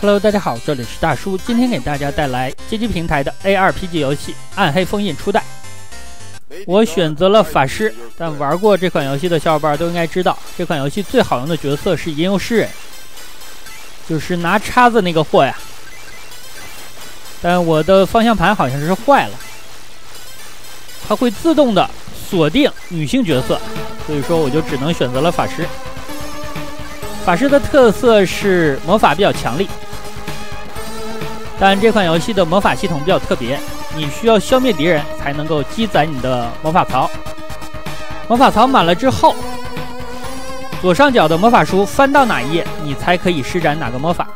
Hello，大家好，这里是大叔，今天给大家带来街机平台的 ARPG 游戏《暗黑封印初代》。我选择了法师，但玩过这款游戏的小伙伴都应该知道，这款游戏最好用的角色是吟游诗人，就是拿叉子那个货呀。但我的方向盘好像是坏了，它会自动的锁定女性角色，所以说我就只能选择了法师。法师的特色是魔法比较强力，但这款游戏的魔法系统比较特别，你需要消灭敌人才能够积攒你的魔法槽。魔法槽满了之后，左上角的魔法书翻到哪一页，你才可以施展哪个魔法。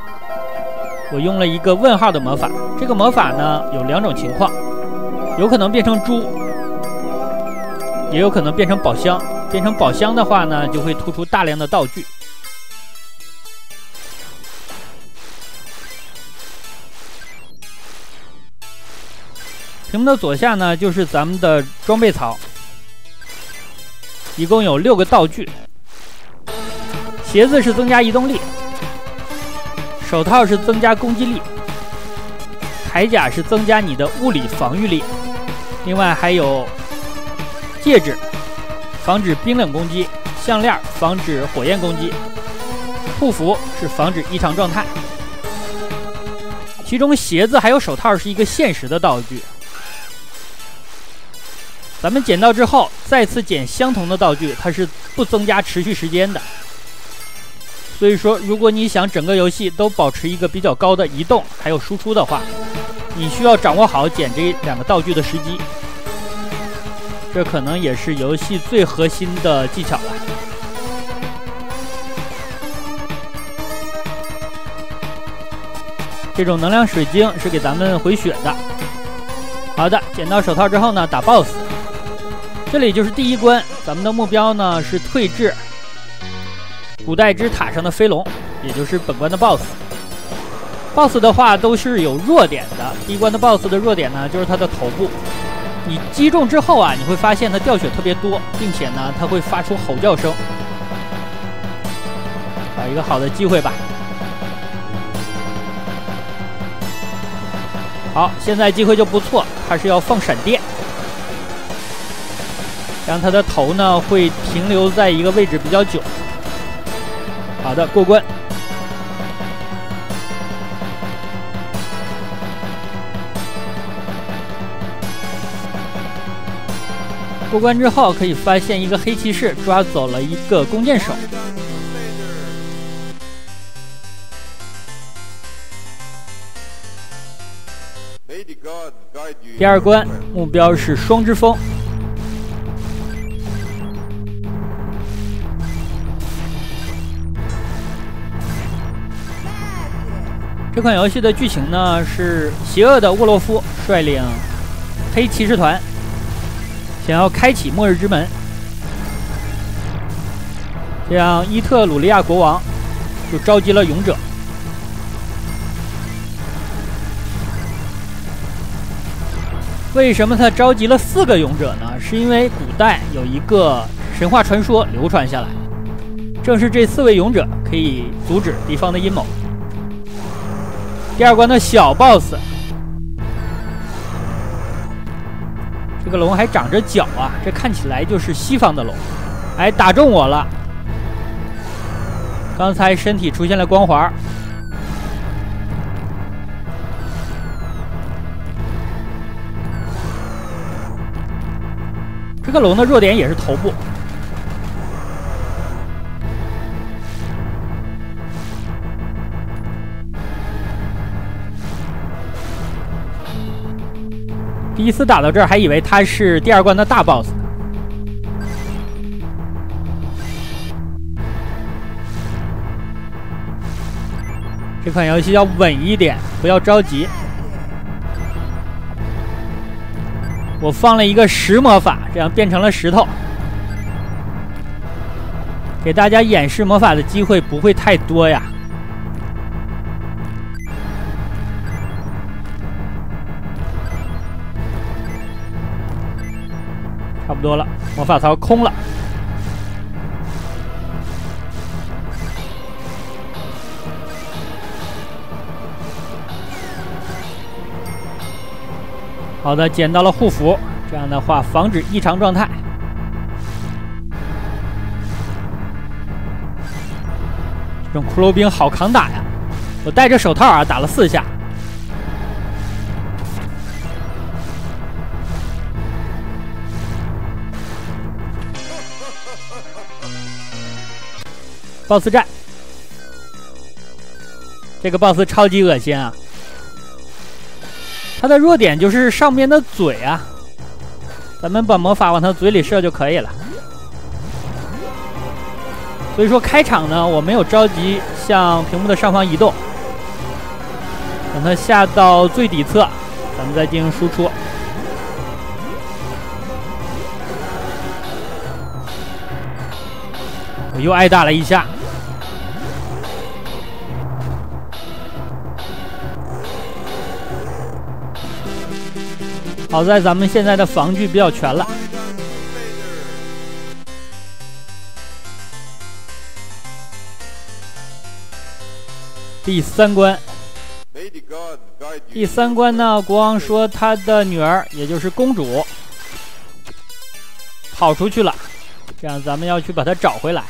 我用了一个问号的魔法，这个魔法呢有两种情况，有可能变成猪，也有可能变成宝箱。变成宝箱的话呢，就会突出大量的道具。屏幕的左下呢，就是咱们的装备槽，一共有六个道具。鞋子是增加移动力，手套是增加攻击力，铠甲是增加你的物理防御力，另外还有戒指，防止冰冷攻击；项链防止火焰攻击；护符是防止异常状态。其中鞋子还有手套是一个现实的道具。咱们捡到之后，再次捡相同的道具，它是不增加持续时间的。所以说，如果你想整个游戏都保持一个比较高的移动还有输出的话，你需要掌握好捡这两个道具的时机。这可能也是游戏最核心的技巧了。这种能量水晶是给咱们回血的。好的，捡到手套之后呢，打 BOSS。这里就是第一关，咱们的目标呢是退至古代之塔上的飞龙，也就是本关的 BOSS。BOSS 的话都是有弱点的，第一关的 BOSS 的弱点呢就是它的头部，你击中之后啊，你会发现它掉血特别多，并且呢它会发出吼叫声。找一个好的机会吧。好，现在机会就不错，它是要放闪电。让他的头呢会停留在一个位置比较久。好的，过关。过关之后可以发现一个黑骑士抓走了一个弓箭手。第二关目标是双之风。这款游戏的剧情呢是邪恶的沃洛夫率领黑骑士团，想要开启末日之门，这样伊特鲁利亚国王就召集了勇者。为什么他召集了四个勇者呢？是因为古代有一个神话传说流传下来，正是这四位勇者可以阻止敌方的阴谋。第二关的小 boss，这个龙还长着脚啊！这看起来就是西方的龙。哎，打中我了！刚才身体出现了光环。这个龙的弱点也是头部。第一次打到这儿，还以为他是第二关的大 boss。这款游戏要稳一点，不要着急。我放了一个石魔法，这样变成了石头，给大家演示魔法的机会不会太多呀。差不多了，魔法槽空了。好的，捡到了护符，这样的话防止异常状态。这种骷髅兵好抗打呀，我戴着手套啊，打了四下。BOSS 战，这个 BOSS 超级恶心啊！他的弱点就是上面的嘴啊，咱们把魔法往他嘴里射就可以了。所以说开场呢，我没有着急向屏幕的上方移动，等他下到最底侧，咱们再进行输出。我又挨打了一下。好在咱们现在的防具比较全了。第三关，第三关呢？国王说他的女儿，也就是公主，跑出去了，这样咱们要去把她找回来。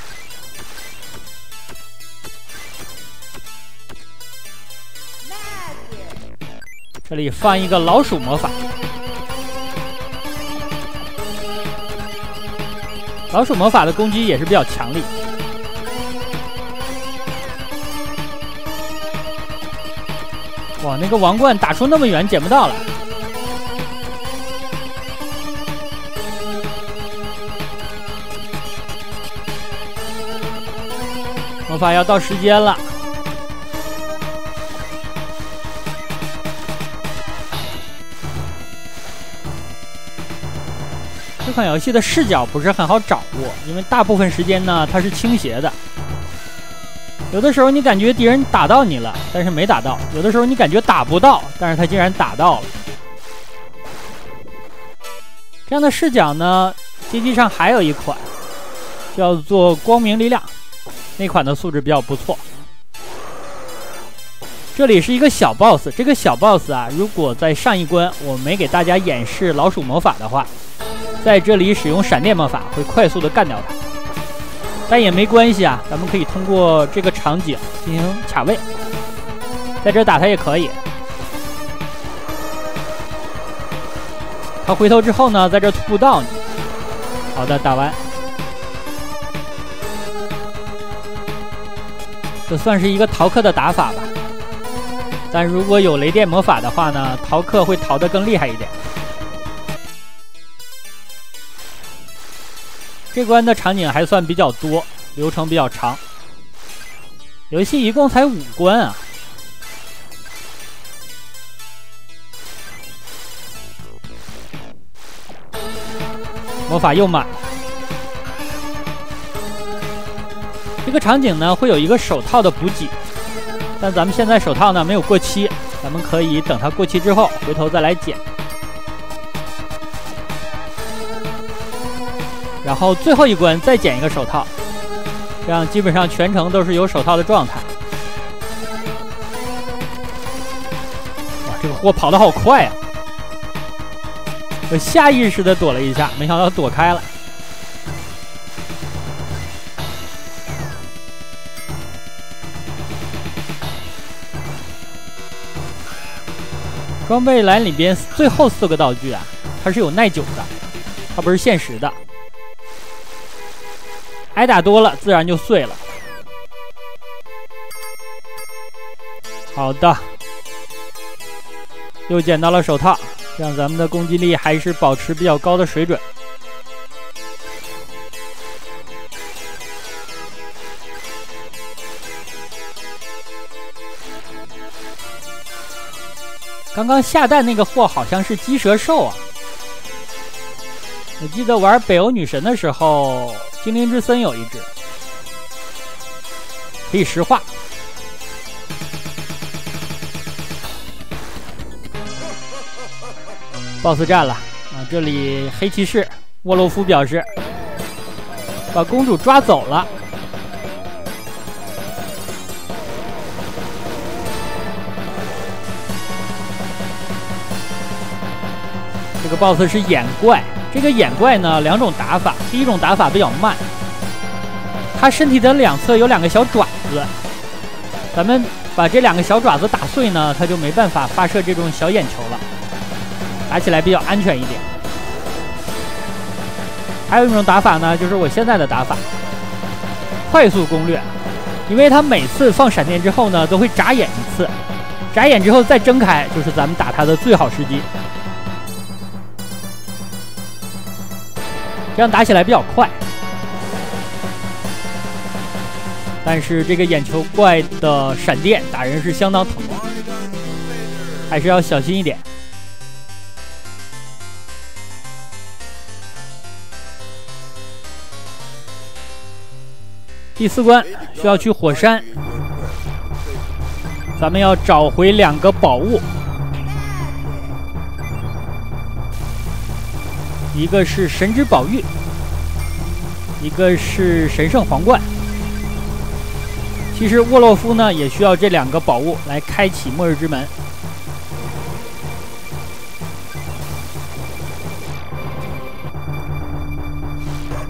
这里放一个老鼠魔法。老鼠魔法的攻击也是比较强力。哇，那个王冠打出那么远，捡不到了。魔法要到时间了。这款游戏的视角不是很好掌握，因为大部分时间呢它是倾斜的。有的时候你感觉敌人打到你了，但是没打到；有的时候你感觉打不到，但是他竟然打到了。这样的视角呢，街机上还有一款叫做《光明力量》，那款的素质比较不错。这里是一个小 boss，这个小 boss 啊，如果在上一关我没给大家演示老鼠魔法的话。在这里使用闪电魔法会快速的干掉他，但也没关系啊，咱们可以通过这个场景进行卡位，在这打他也可以。他回头之后呢，在这突到你。好的，打完，这算是一个逃课的打法吧。但如果有雷电魔法的话呢，逃课会逃得更厉害一点。这关的场景还算比较多，流程比较长。游戏一共才五关啊！魔法又满。这个场景呢会有一个手套的补给，但咱们现在手套呢没有过期，咱们可以等它过期之后回头再来捡。然后最后一关再捡一个手套，这样基本上全程都是有手套的状态。哇，这个货跑得好快呀！我下意识的躲了一下，没想到躲开了。装备栏里边最后四个道具啊，它是有耐久的，它不是限时的。挨打多了，自然就碎了。好的，又捡到了手套，让咱们的攻击力还是保持比较高的水准。刚刚下蛋那个货好像是鸡蛇兽啊！我记得玩北欧女神的时候。精灵之森有一只，可以石化。BOSS 战了啊！这里黑骑士沃洛夫表示，把公主抓走了。这个 BOSS 是眼怪，这个眼怪呢两种打法，第一种打法比较慢，它身体的两侧有两个小爪子，咱们把这两个小爪子打碎呢，它就没办法发射这种小眼球了，打起来比较安全一点。还有一种打法呢，就是我现在的打法，快速攻略，因为它每次放闪电之后呢，都会眨眼一次，眨眼之后再睁开，就是咱们打它的最好时机。这样打起来比较快，但是这个眼球怪的闪电打人是相当疼的，还是要小心一点。第四关需要去火山，咱们要找回两个宝物。一个是神之宝玉，一个是神圣皇冠。其实沃洛夫呢也需要这两个宝物来开启末日之门。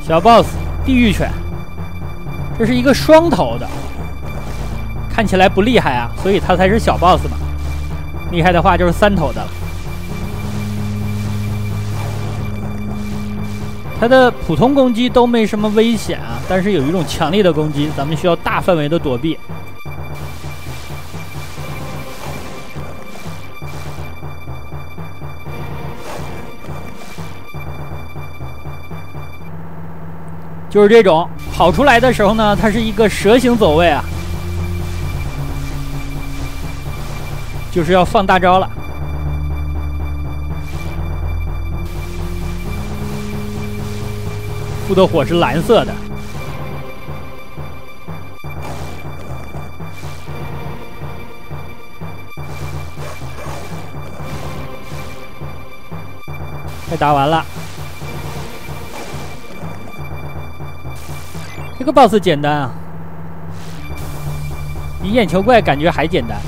小 boss 地狱犬，这是一个双头的，看起来不厉害啊，所以它才是小 boss 嘛。厉害的话就是三头的了。它的普通攻击都没什么危险啊，但是有一种强力的攻击，咱们需要大范围的躲避。就是这种跑出来的时候呢，它是一个蛇形走位啊，就是要放大招了。出的火是蓝色的，快打完了。这个 BOSS 简单啊，比眼球怪感觉还简单。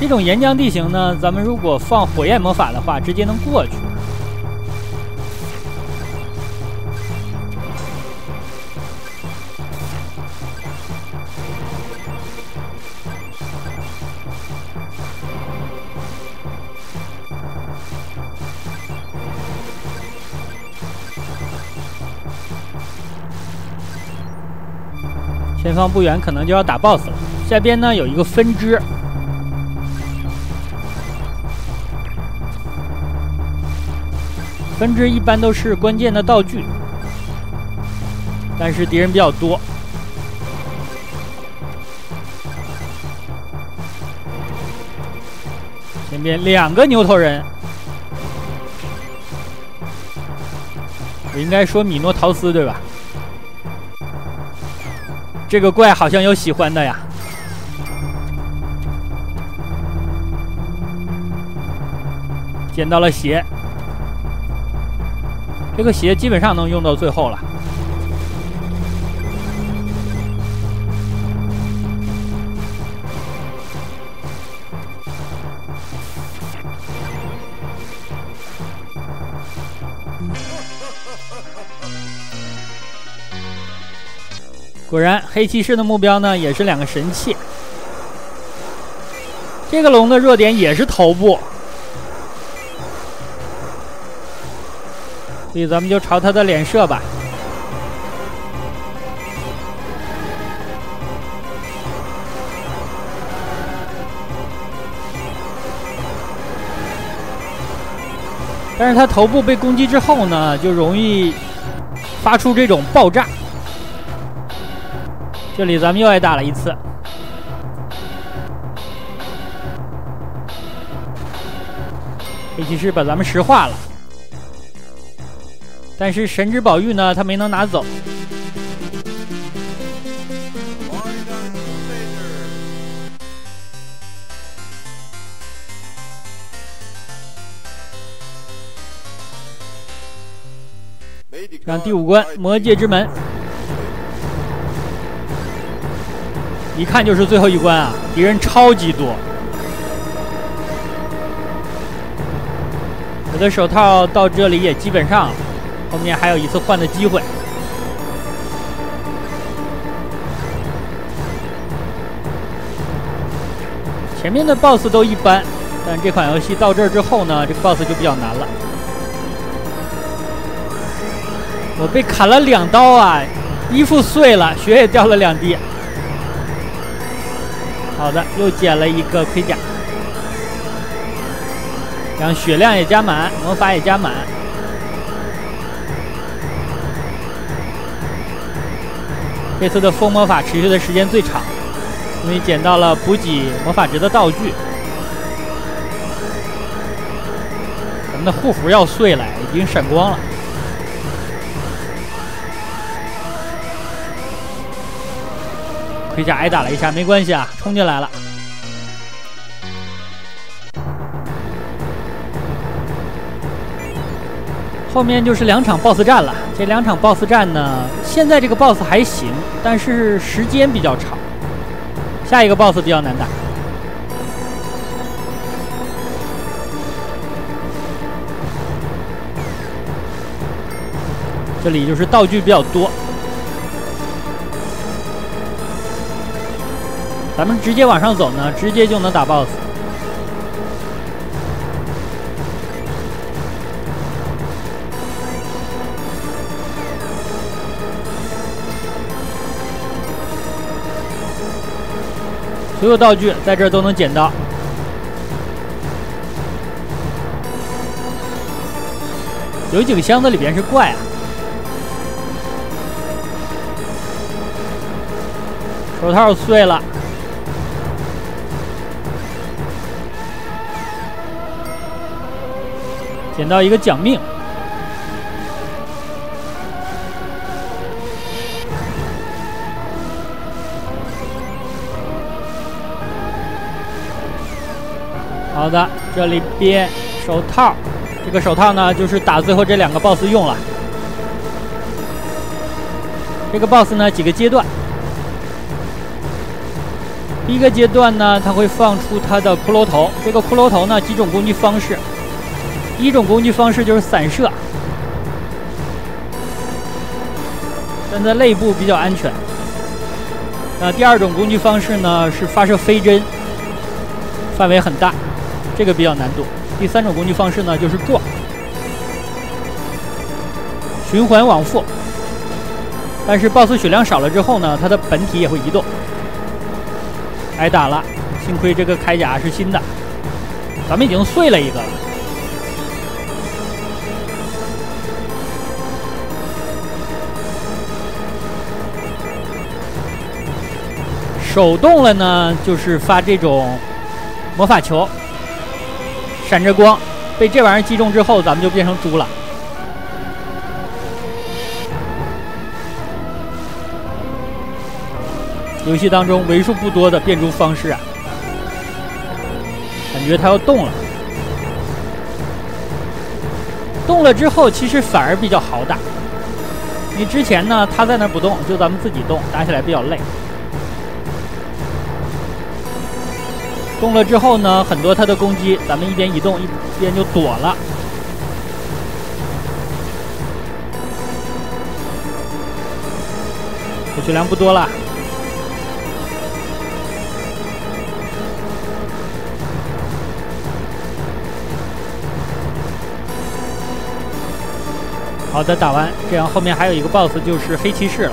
这种岩浆地形呢，咱们如果放火焰魔法的话，直接能过去。前方不远，可能就要打 BOSS 了。下边呢有一个分支。分支一般都是关键的道具，但是敌人比较多。前面两个牛头人，我应该说米诺陶斯对吧？这个怪好像有喜欢的呀，捡到了鞋。这个鞋基本上能用到最后了。果然，黑骑士的目标呢也是两个神器。这个龙的弱点也是头部。咱们就朝他的脸射吧。但是他头部被攻击之后呢，就容易发出这种爆炸。这里咱们又挨打了一次。黑骑士把咱们石化了。但是神之宝玉呢，他没能拿走。让第五关魔界之门，一看就是最后一关啊，敌人超级多。我的手套到这里也基本上，后面还有一次换的机会。前面的 BOSS 都一般，但这款游戏到这儿之后呢，这个 BOSS 就比较难了。我被砍了两刀啊，衣服碎了，血也掉了两滴。好的，又捡了一个盔甲，然后血量也加满，魔法也加满。这次的风魔法持续的时间最长。因为捡到了补给魔法值的道具，我们的护符要碎了，已经闪光了。盔甲挨打了一下，没关系啊，冲进来了。后面就是两场 BOSS 战了，这两场 BOSS 战呢，现在这个 BOSS 还行，但是时间比较长。下一个 BOSS 比较难打，这里就是道具比较多，咱们直接往上走呢，直接就能打 BOSS。所有道具在这儿都能捡到。有几个箱子里边是怪啊！手套碎了，捡到一个奖命。好的，这里边手套，这个手套呢，就是打最后这两个 BOSS 用了。这个 BOSS 呢，几个阶段。第一个阶段呢，它会放出它的骷髅头。这个骷髅头呢，几种攻击方式。第一种攻击方式就是散射，站在内部比较安全。那第二种攻击方式呢，是发射飞针，范围很大。这个比较难度。第三种攻击方式呢，就是撞，循环往复。但是 BOSS 血量少了之后呢，它的本体也会移动。挨打了，幸亏这个铠甲是新的，咱们已经碎了一个了。手动了呢，就是发这种魔法球。闪着光，被这玩意儿击中之后，咱们就变成猪了。游戏当中为数不多的变猪方式啊，感觉它要动了。动了之后，其实反而比较好打。你之前呢，它在那不动，就咱们自己动，打起来比较累。动了之后呢，很多他的攻击，咱们一边移动一边就躲了。血量不多了。好的，打完，这样后面还有一个 BOSS 就是黑骑士了。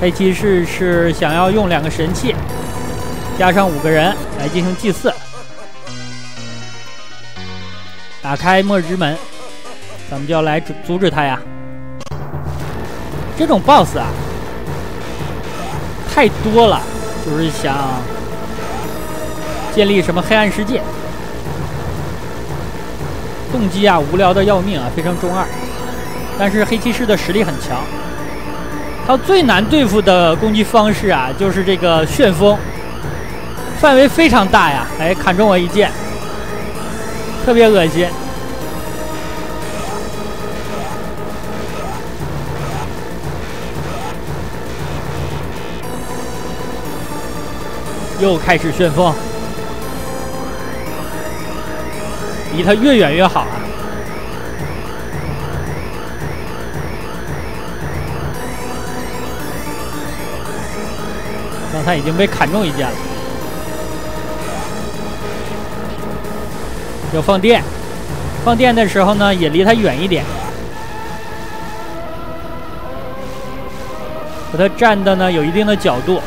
黑骑士是想要用两个神器，加上五个人来进行祭祀，打开末日之门，咱们就要来阻阻止他呀。这种 BOSS 啊，太多了，就是想建立什么黑暗世界，动机啊无聊的要命啊，非常中二。但是黑骑士的实力很强。他最难对付的攻击方式啊，就是这个旋风，范围非常大呀，哎，砍中我一剑，特别恶心。又开始旋风，离他越远越好啊！刚才已经被砍中一剑了，要放电，放电的时候呢，也离他远一点。把他站的呢有一定的角度，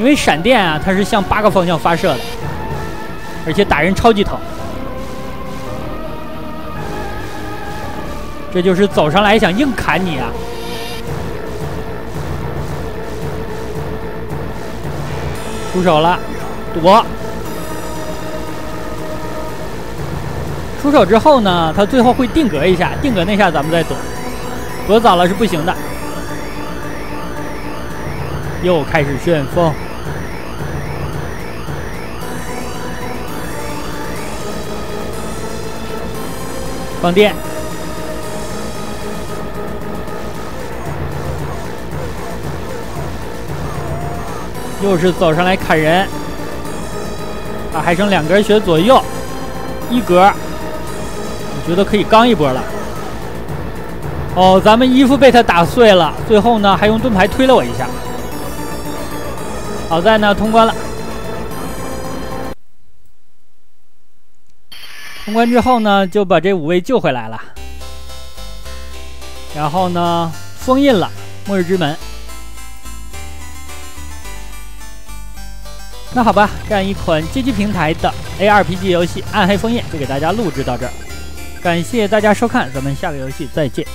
因为闪电啊，它是向八个方向发射的，而且打人超级疼。这就是走上来想硬砍你啊！出手了，躲。出手之后呢，他最后会定格一下，定格那下咱们再躲，躲早了是不行的。又开始旋风，放电，又是走上来砍人，啊，还剩两根血左右，一格，我觉得可以刚一波了。哦，咱们衣服被他打碎了，最后呢还用盾牌推了我一下。好在呢，通关了。通关之后呢，就把这五位救回来了。然后呢，封印了末日之门。那好吧，这样一款街机平台的 ARPG 游戏《暗黑枫叶》就给大家录制到这儿。感谢大家收看，咱们下个游戏再见。